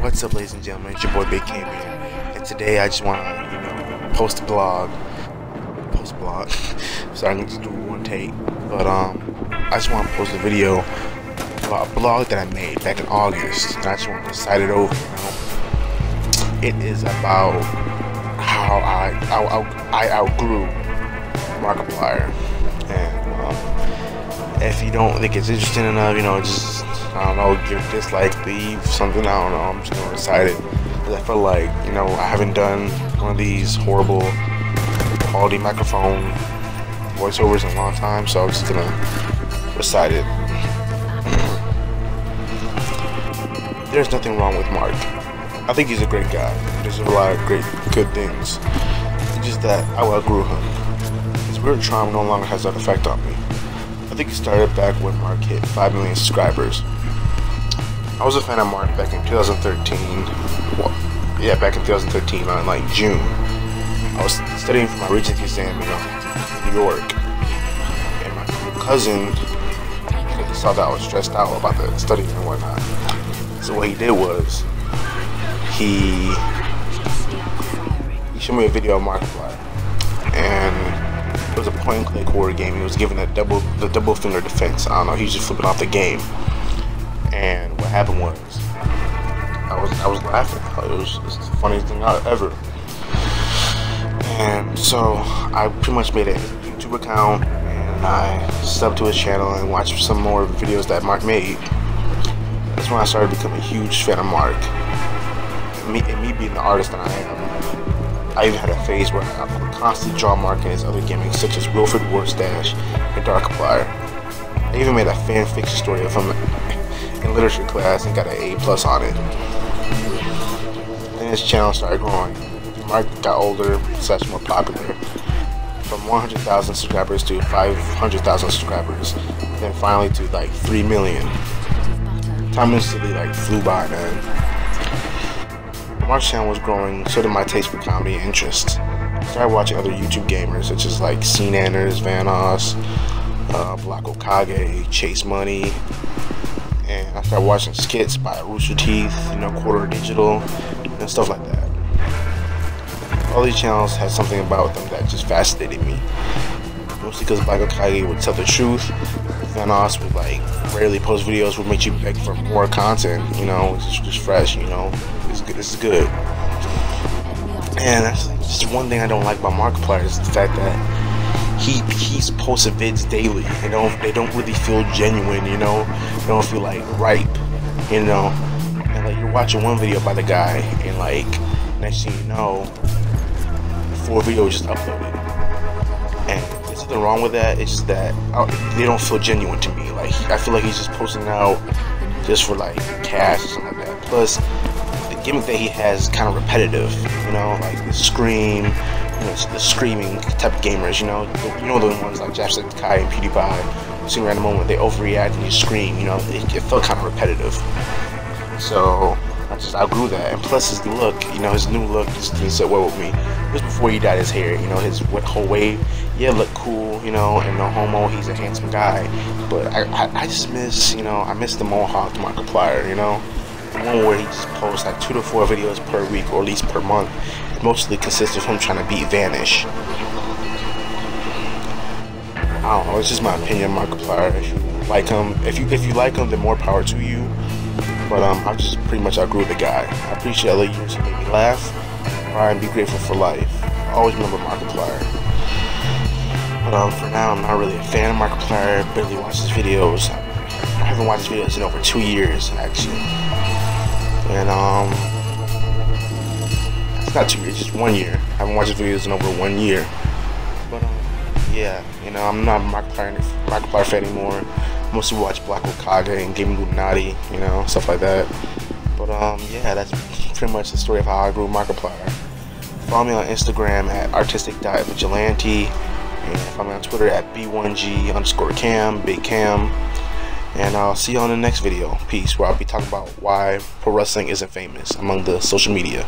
What's up, ladies and gentlemen? It's your boy Big Cam here, and today I just want to, you know, post a blog. Post a blog. Sorry, I'm gonna just do one take, but um, I just want to post a video about a blog that I made back in August. And I just want to cite it over. You know, it is about how I how, I outgrew Markiplier, and um, if you don't think it's interesting enough, you know, just I don't know, give dislike, leave something. I don't know. I'm just gonna recite it because I feel like you know I haven't done one of these horrible quality microphone voiceovers in a long time, so I'm just gonna recite it. There's nothing wrong with Mark. I think he's a great guy. There's a lot of great, good things. It's just that I outgrew him. His weird charm no longer has that effect on me. Think it started back when Mark hit 5 million subscribers. I was a fan of Mark back in 2013. Well, yeah, back in 2013 on like June. I was studying for my Regents exam in um, New York. And my cousin saw that I was stressed out about the studying and whatnot. So what he did was he he showed me a video of Markiplier. And was a point and click horror game. He was given a double the double finger defense. I don't know, he was just flipping off the game. And what happened was, I was I was laughing. It was, it was the funniest thing ever. And so I pretty much made a YouTube account and I subbed to his channel and watched some more videos that Mark made. That's when I started becoming a huge fan of Mark. And me, and me being the artist that I am, I even had a phase where I would constantly draw Mark in his other gimmicks such as Wilford Warfstache and Darkiplier. I even made a fan fiction story of him in literature class and got an A plus on it. Then his channel started growing. Mark got older, slash more popular. From 100,000 subscribers to 500,000 subscribers, then finally to like 3 million. Time instantly like flew by, man. Mark's channel was growing, so did my taste for comedy and interest. I started watching other YouTube gamers such as like SeaNanners, Vanoss, uh, Black Okage, Chase Money, and I started watching skits by Rooster Teeth, you know, Corridor Digital, and stuff like that. All these channels had something about them that just fascinated me. Mostly because Black Okage would tell the truth, Vanoss would like rarely post videos would make you beg for more content, you know, it's just fresh, you know, it's good, it's good. And that's just one thing I don't like about Markiplier is the fact that he he's posting vids daily. They don't they don't really feel genuine, you know. They don't feel like ripe, you know. And like you're watching one video by the guy, and like next thing you know, four videos just uploaded. And there's nothing wrong with that. It's just that I, they don't feel genuine to me. Like I feel like he's just posting out just for like cash or something like that. Plus, gimmick that he has kind of repetitive. You know, like the scream, you know, the screaming type of gamers. You know, you know the ones like Jacksepticeye and PewDiePie. Seeing at the moment they overreact and you scream. You know, it, it felt kind of repetitive. So I just outgrew that. And plus his look, you know, his new look just didn't sit well with me. Just before he dyed his hair, you know, his whole wave, yeah, look cool, you know, and no homo, he's a handsome guy. But I, I, I just miss, you know, I miss the Mohawk Markiplier, you know. One where he just posts like two to four videos per week or at least per month. It mostly consists of him trying to beat Vanish. I don't know, it's just my opinion, Markiplier. If you like him, if you if you like him, then more power to you. But um, I just pretty much outgrew the guy. I appreciate all the years he made me laugh, cry, and be grateful for life. I always remember Markiplier. But um, for now, I'm not really a fan of Markiplier. Barely watch his videos. I haven't watched videos in over two years, actually. And um, it's not two years, just one year. I haven't watched videos in over one year. But um, yeah, you know, I'm not Markiplier, Markiplier fan anymore mostly watch Black Okage and Gaming Illuminati, you know, stuff like that. But um, yeah, that's pretty much the story of how I grew Markiplier. Follow me on Instagram at artistic.vigilante and follow me on Twitter at b1g underscore cam, big cam. And I'll see you on the next video. Peace, where I'll be talking about why pro wrestling isn't famous among the social media.